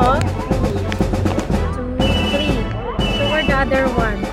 one, two, three. So where the other one?